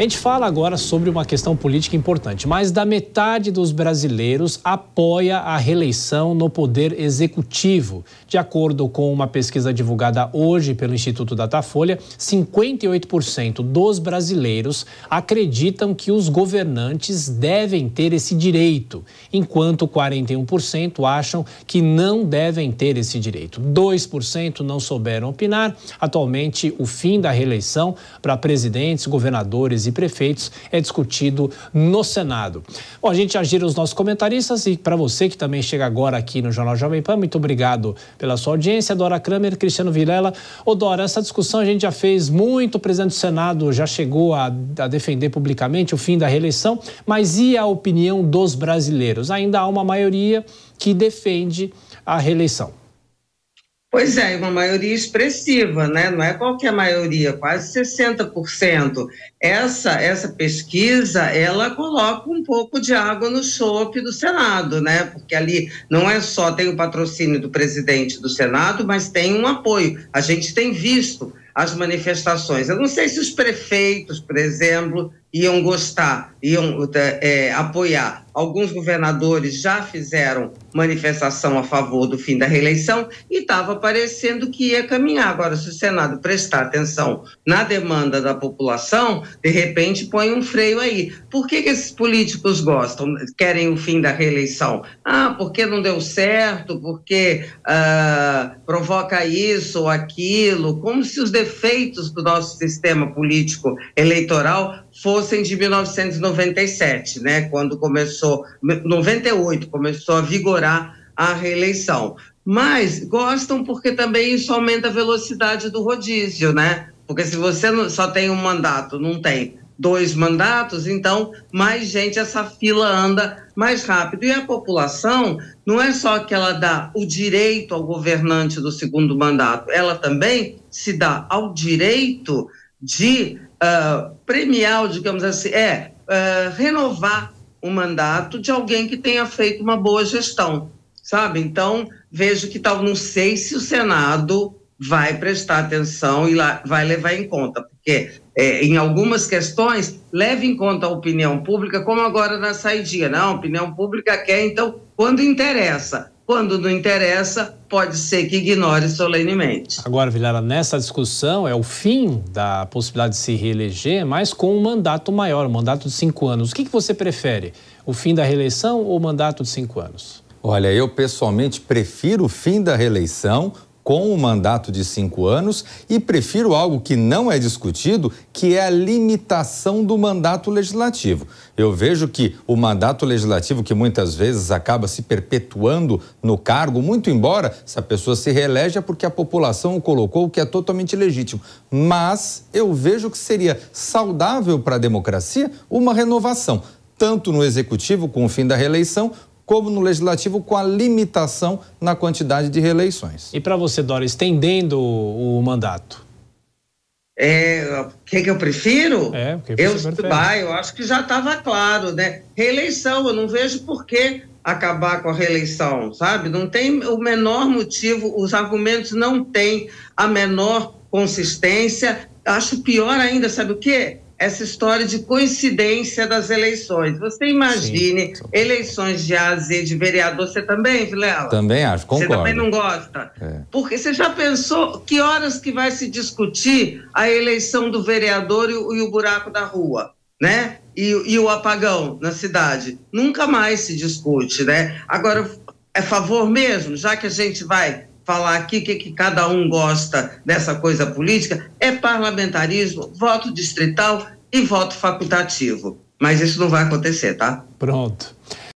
A gente fala agora sobre uma questão política importante. Mais da metade dos brasileiros apoia a reeleição no poder executivo. De acordo com uma pesquisa divulgada hoje pelo Instituto Datafolha, 58% dos brasileiros acreditam que os governantes devem ter esse direito, enquanto 41% acham que não devem ter esse direito. 2% não souberam opinar. Atualmente, o fim da reeleição para presidentes, governadores e prefeitos é discutido no Senado. Bom, a gente agira os nossos comentaristas e para você que também chega agora aqui no Jornal Jovem Pan, muito obrigado pela sua audiência. Dora Kramer, Cristiano Vilela. Ô Dora, essa discussão a gente já fez muito, o presidente do Senado já chegou a, a defender publicamente o fim da reeleição, mas e a opinião dos brasileiros? Ainda há uma maioria que defende a reeleição. Pois é, uma maioria expressiva, né? Não é qualquer maioria, quase 60%. Essa essa pesquisa, ela coloca um pouco de água no chope do Senado, né? Porque ali não é só tem o patrocínio do presidente do Senado, mas tem um apoio. A gente tem visto as manifestações. Eu não sei se os prefeitos, por exemplo, iam gostar, iam é, apoiar. Alguns governadores já fizeram manifestação a favor do fim da reeleição e estava parecendo que ia caminhar. Agora, se o Senado prestar atenção na demanda da população, de repente põe um freio aí. Por que, que esses políticos gostam, querem o fim da reeleição? Ah, porque não deu certo, porque ah, provoca isso ou aquilo, como se os defeitos do nosso sistema político eleitoral fossem de 1997, né, quando começou, 98, começou a vigorar a reeleição. Mas gostam porque também isso aumenta a velocidade do rodízio, né? Porque se você só tem um mandato, não tem dois mandatos, então mais gente, essa fila anda mais rápido. E a população não é só que ela dá o direito ao governante do segundo mandato, ela também se dá ao direito de uh, premiar, digamos assim, é uh, renovar o mandato de alguém que tenha feito uma boa gestão, sabe? Então, vejo que tal, não sei se o Senado vai prestar atenção e lá, vai levar em conta, porque é, em algumas questões leva em conta a opinião pública, como agora na saidinha, não, a opinião pública quer, então, quando interessa, quando não interessa, pode ser que ignore solenemente. Agora, Vilela, nessa discussão é o fim da possibilidade de se reeleger, mas com um mandato maior, um mandato de cinco anos. O que, que você prefere? O fim da reeleição ou o mandato de cinco anos? Olha, eu pessoalmente prefiro o fim da reeleição com o um mandato de cinco anos e prefiro algo que não é discutido, que é a limitação do mandato legislativo. Eu vejo que o mandato legislativo, que muitas vezes acaba se perpetuando no cargo, muito embora essa pessoa se reeleja é porque a população o colocou, o que é totalmente legítimo. Mas eu vejo que seria saudável para a democracia uma renovação tanto no executivo com o fim da reeleição, como no legislativo, com a limitação na quantidade de reeleições. E para você, Dora, estendendo o, o mandato? É, o que, que eu prefiro? É, o que eu, bah, eu acho que já estava claro, né? Reeleição, eu não vejo por que acabar com a reeleição, sabe? Não tem o menor motivo, os argumentos não têm a menor consistência. Acho pior ainda, sabe o quê? Essa história de coincidência das eleições. Você imagine Sim. eleições de A a Z de vereador, você também, Vilela? Também acho, concordo. Você também não gosta? É. Porque você já pensou que horas que vai se discutir a eleição do vereador e o, e o buraco da rua, né? E, e o apagão na cidade? Nunca mais se discute, né? Agora, é favor mesmo, já que a gente vai falar aqui o que, que cada um gosta dessa coisa política, é parlamentarismo, voto distrital e voto facultativo. Mas isso não vai acontecer, tá? Pronto.